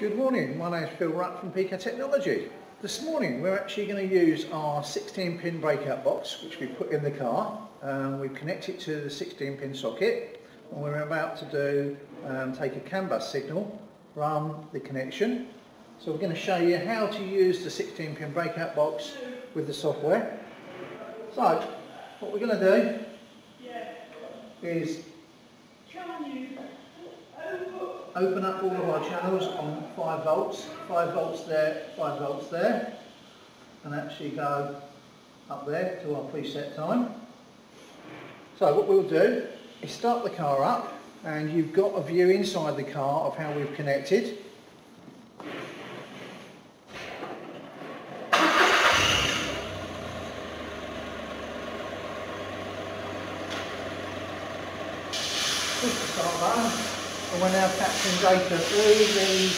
Good morning, my name is Phil Rutt from Pico Technology. This morning we're actually going to use our 16 pin breakout box which we put in the car. Um, we've connected to the 16 pin socket and we're about to do um, take a CAN bus signal from the connection. So we're going to show you how to use the 16 pin breakout box with the software. So what we're going to do is open up all of our channels on 5 volts, 5 volts there, 5 volts there, and actually go up there to our preset time. So what we'll do is start the car up, and you've got a view inside the car of how we've connected. The start button and we're now capturing data through the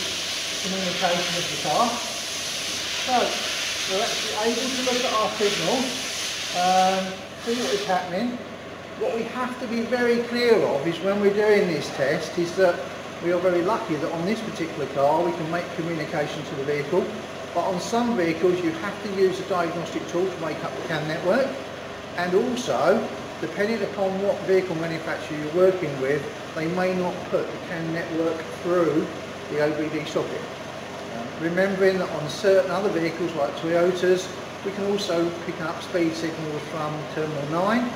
communication of the car. So we're actually able to look at our signal, um, see what is happening. What we have to be very clear of is when we're doing this test is that we are very lucky that on this particular car we can make communication to the vehicle but on some vehicles you have to use a diagnostic tool to make up the CAN network and also depending upon what vehicle manufacturer you're working with, they may not put the CAN network through the OBD socket. Um, remembering that on certain other vehicles like Toyotas, we can also pick up speed signals from Terminal 9.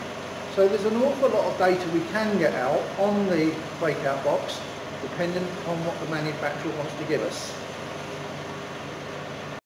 So there's an awful lot of data we can get out on the breakout box, depending on what the manufacturer wants to give us.